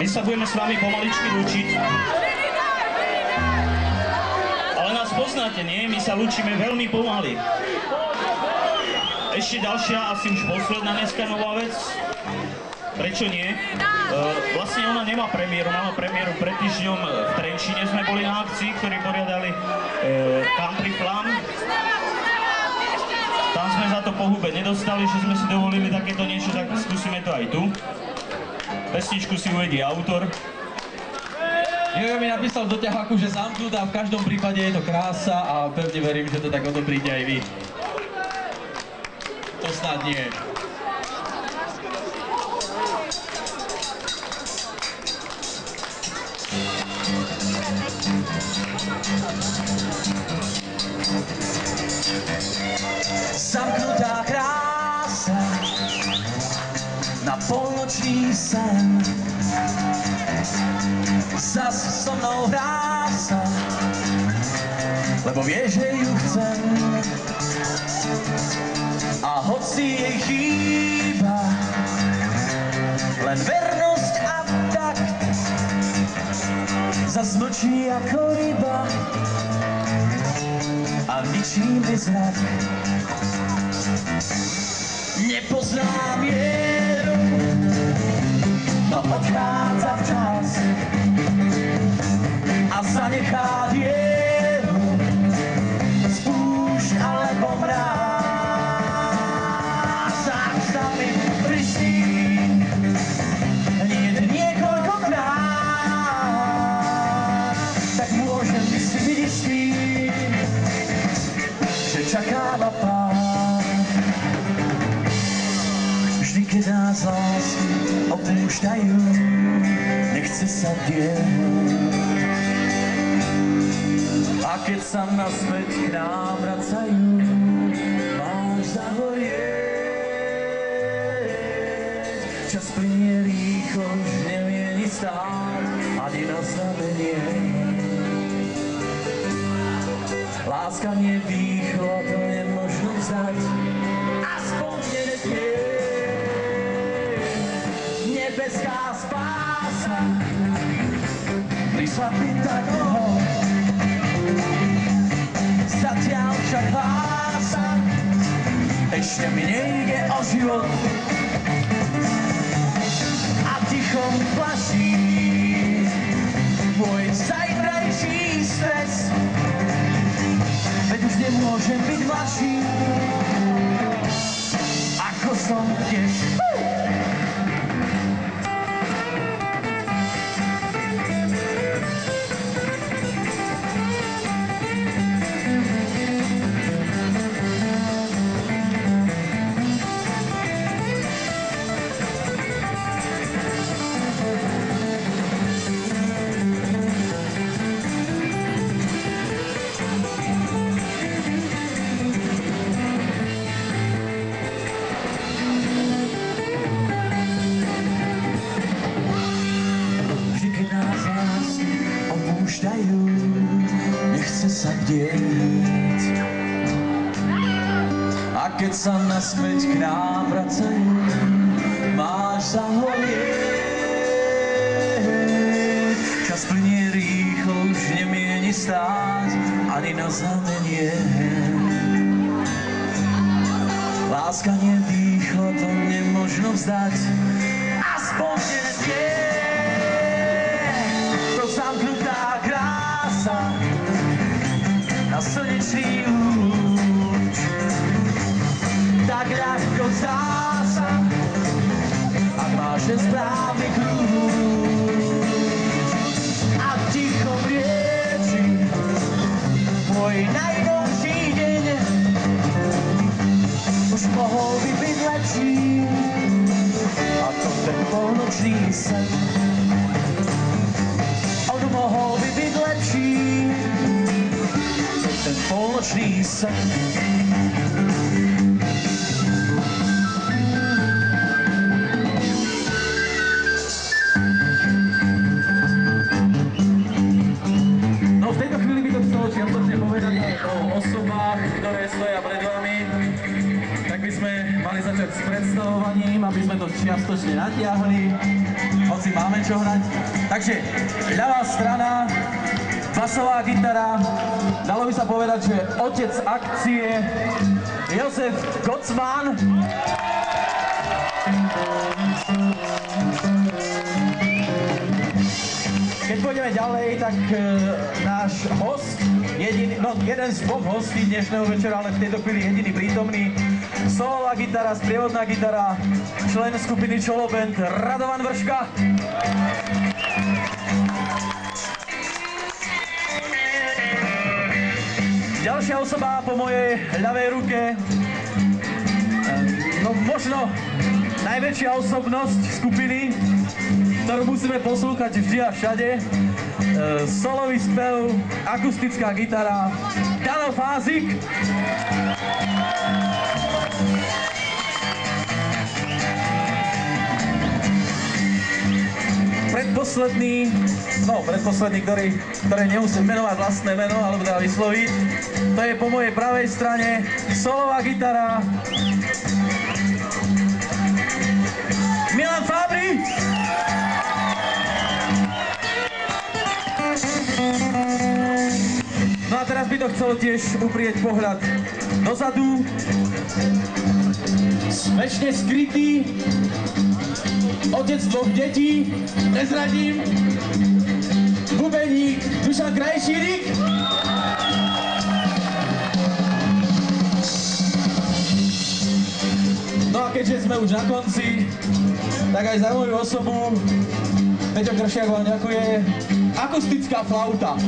My sa budeme s vami pomaličky lúčiť. Ale nás poznáte, nie? My sa lúčime veľmi pomaly. Ešte ďalšia, asi už posledná dneska nová vec. Prečo nie? E, vlastne ona nemá premiéru, mala premiéru pred týždňom v Trenčíne sme boli na akcii, ktorí poriadali e, Country Flam. Tam sme za to pohube nedostali, že sme si dovolili takéto niečo, tak skúsime to aj tu. Pesničku si uvedie autor. Jojo mi napísal do ťahaku, že zamknutá, v každom prípade je to krása a pevne verím, že to tak odobríte aj vy. To snad nie. Zamknutá na polnočný sen. Zas so mnou hrá sa Lebo vie, že ju chcem. A hoci jej chýba Len vernosť a takt Zas mlčí ako ryba A ničím je zrak. Nepoznám mieru, no odchádza včas a zanechá opúšťajú, nechce sa dieť. A keď sa naspäť k nám vracajú, máš zahorieť. Čas plinie rýchlo, už nemieni stáť, ani na znamenie. Láska nie dýchlo, to nemožno vzdať, Nebeská spása prišla tak dlho. Zatiaľ však hlása, ešte mi nejde o život. A ticho mi plaší môj zajtrajší stres. Veď už nemôžem byť mladší, A keď sa naspäť k nám vracajú, máš zahorieť. Čas plinie rýchlo, už nemieni stáť, ani na znamenie. Láska nedýchlo, to nemožno vzdať, aspoň nenetieť. Sa, ak máš ten správny kľúč. A ticho rieči môj najnovší deň už mohol by byť lepší. A to ten polnočný sen. On mohol by byť lepší. Ten polnočný sen. pred vami. Tak by sme mali začať s predstavovaním, aby sme to čiastočne natiahli, hoci máme čo hrať. Takže ľavá strana, basová gitara, dalo by sa povedať, že otec akcie Jozef Gocman. Keď pôjdeme ďalej, tak e, náš host, jediný, no jeden z dvoch hostí dnešného večera, ale v tejto chvíli jediný prítomný, solová gitara, sprievodná gitara, člen skupiny Čolo Band, Radovan Vrška. Ďalšia osoba po mojej ľavej ruke, e, no možno najväčšia osobnosť skupiny, ktorú musíme poslúchať vždy a všade. Solový spev, akustická gitara, Dano Fázik. Predposledný, no predposledný, ktorý, ktorý nemusím menovať vlastné meno, alebo teda vysloviť, to je po mojej pravej strane solová gitara, Milan Fabri. Teraz by to chcelo tiež uprieť pohľad dozadu. Smečne skrytý. Otec dvoch detí. Prezradím. Bubeník Dušan Krajšírik. No a keďže sme už na konci, tak aj za moju osobu Peťo Kršiak vám ďakuje. Akustická flauta.